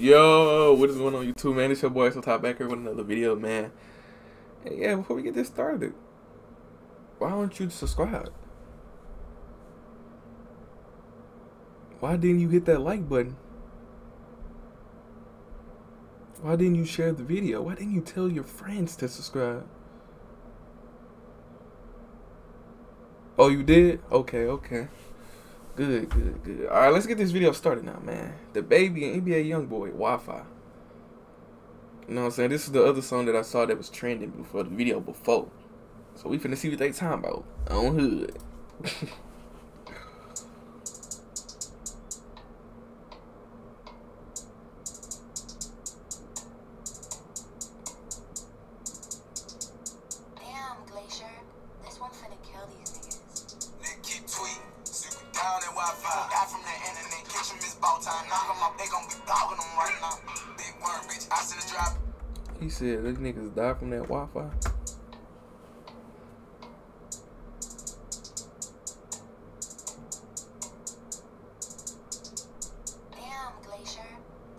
Yo, what is going on YouTube, man? It's your boy So Top back here with another video, man. And yeah, before we get this started, why don't you subscribe? Why didn't you hit that like button? Why didn't you share the video? Why didn't you tell your friends to subscribe? Oh, you did? Okay, okay. Good, good, good. All right, let's get this video started now, man. DaBaby and NBA YoungBoy, Wi-Fi. You know what I'm saying? This is the other song that I saw that was trending before the video before. So we finna see what they talking about on Hood. catch him his ball time. Knock him up, they gon' be blogging him right now. Big worm, bitch, I send a drop. he said those niggas die from that Wi-Fi. Damn, Glacier.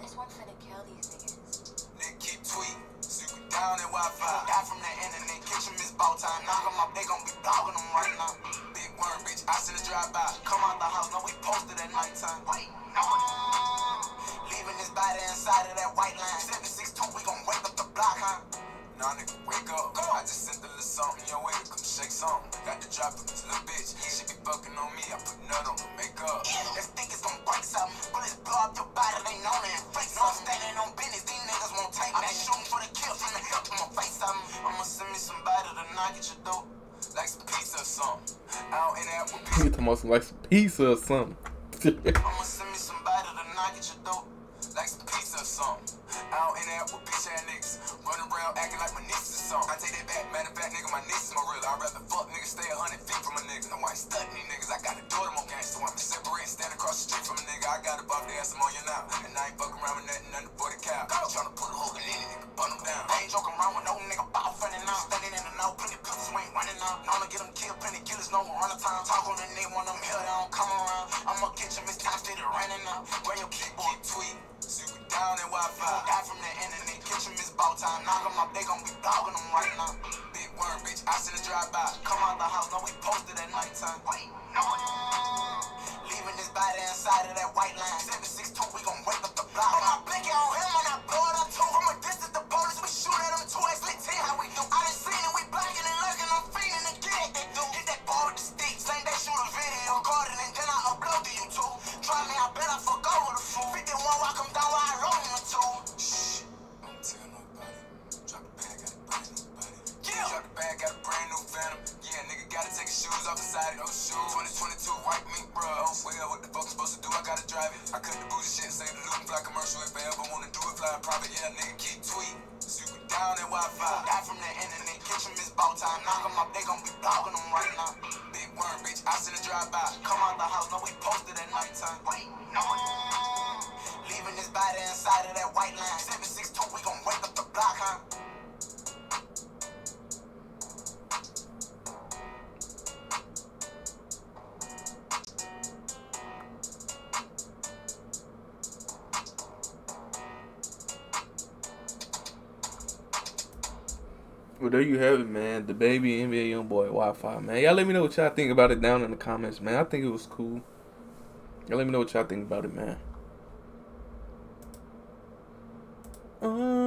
This one finna kill these niggas. Nigga keep tweeting, super down that Wi-Fi. Guy from the internet, catch him his ball time. Knock him up, they gon' be blogging him right now. Worm, bitch, I send a drive by. Come out the house, know we posted at nighttime. Wait, no. Leaving his body inside of that white line. 762, we gon' wake up the block, huh? Nah, nigga, wake up. Go. I just sent a little something your way. Come shake something. Got to drop it to the bitch. She be fucking on me. I put nut on the makeup. Yeah, let's think it's gonna break something. Bullets blow up your body. They know me pizza or something. Out in that with He talking about some like some pizza or something. I'ma send me somebody to knock at your door. Like some pizza or something. Out in there with bitch ass niggas. Running around acting like my niece or something. I take that back. Matter of fact, nigga, my niece is my real. I'd rather fuck niggas stay a time. Talk on the nigga when I'm here, they don't come around. I'ma get you, Miss Time, steady running out. Where your keyboard tweet? Super down in Wi-Fi. Guy from the internet, catch him his ball time. Knock him up, they gon' be blogging him right now. Big worm, bitch, I send a drive by. Come out the house, know we posted at nighttime. Wait, 2022, white mink, bro. Well, what the fuck I'm supposed to do? I gotta drive it. I cut the bougie shit, save the loot fly commercial. If I ever wanna do it, fly private. Yeah, nigga keep tweeting. Super down and Wi-Fi. Guy from the internet, catch him his ball time. Knock him up, they gon' be blogging him right now. Big worm, bitch, I send a drive by. Come out the house, know we posted at nighttime. Wait, no. Leaving his body inside of that white line. 762, Well, there you have it, man. DaBaby NBA YoungBoy Wi-Fi, man. Y'all let me know what y'all think about it down in the comments, man. I think it was cool. Y'all let me know what y'all think about it, man. Uh,